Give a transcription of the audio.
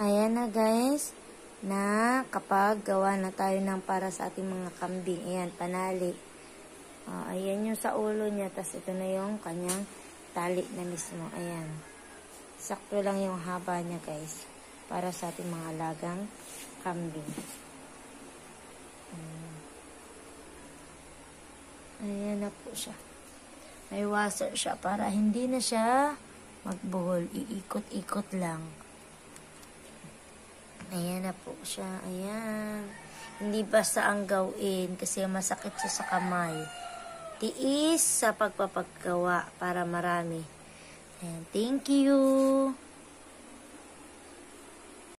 Ayan na guys, na kapag gawa na tayo ng para sa ating mga kambing. Ayan, panali. Uh, ayan yung sa ulo niya, tas ito na yung kanyang tali na mismo. Ayan. Sakto lang yung haba niya guys, para sa ating mga alagang kambing. Ayan na po siya. May washer siya para hindi na siya magbuhol. Iikot-ikot lang. Ayan na po siya. Ayan. Hindi basta ang gawin kasi masakit siya sa kamay. Tiis sa pagpapagawa para marami. Ayan. Thank you.